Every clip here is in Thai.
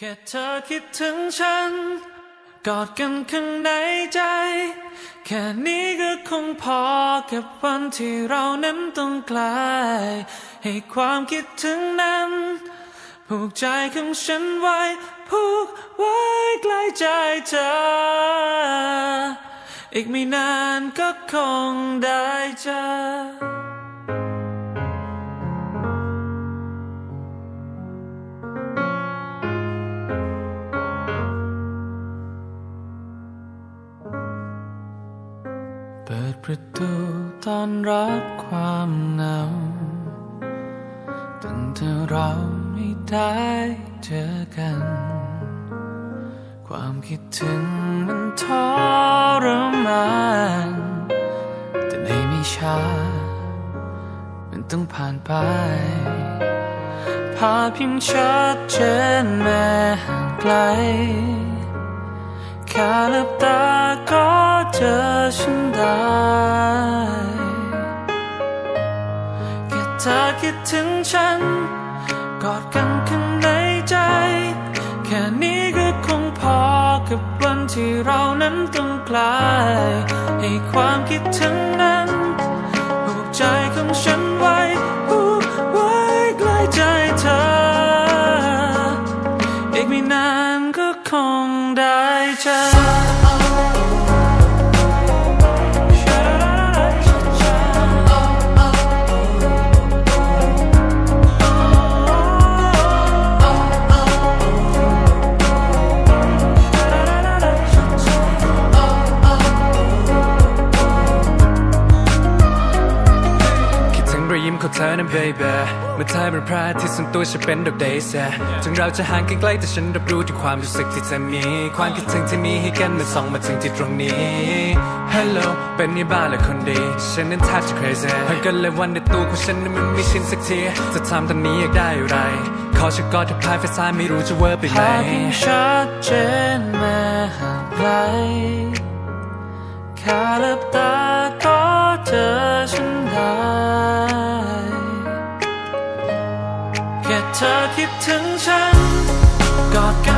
แค่เธอคิดถึงฉัน กอดกันข้างในใจ แค่นี้ก็คงพอกับวันที่เรานั้นต้องไกล ให้ความคิดถึงนั้นผูกใจของฉันไว้ผูกไว้ใกล้ใจเธอ อีกไม่นานก็คงได้เจอ ประตูต้อนรับความเหงา ตั้งแต่เราไม่ได้เจอกัน ความคิดถึงมันทรมาน แต่ในไม่ช้า มันต้องผ่านไป ภาพยังชัดเจนแม้ห่างไกลแค่ลับตา เจอฉันได้แค่เธอคิดถึงฉัน กอดกันข้างในใจ แค่นี้ก็คงพอกับวันที่เรานั้นต้องไกลให้ความคิดถึงนั้นผูกใจของฉันไว้ รอยยิ้มของเธอนะ baby เมื่อเธอเป็นพระอาทิตย์ส่วนตัวฉันเป็นดอกเดย์ถึงเราจะห่างกันไกลแต่ฉันรับรู้ถึงความรู้สึกที่เธอมี ความคิดถึงที่มีให้กันมันส่องมาถึงที่ตรงนี้ Hello เป็นนี่บ้านและคนดีฉันนั้นแทบจะ crazy เพิ่งกันเลยวันในตัวของฉันนั้นมันไม่ชินสักทีจะทำตอนนี้อยากได้อะไร ขอฉันกอดเธอพายไฟซ้ายไม่รู้จะเวอร์ไปไหมภาพยังชัดเจนแม้ห่างไกลแค่หลับตา เธอคิดถึงฉันกอดกัน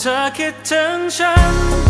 เธอคิดถึงฉันกอดกัน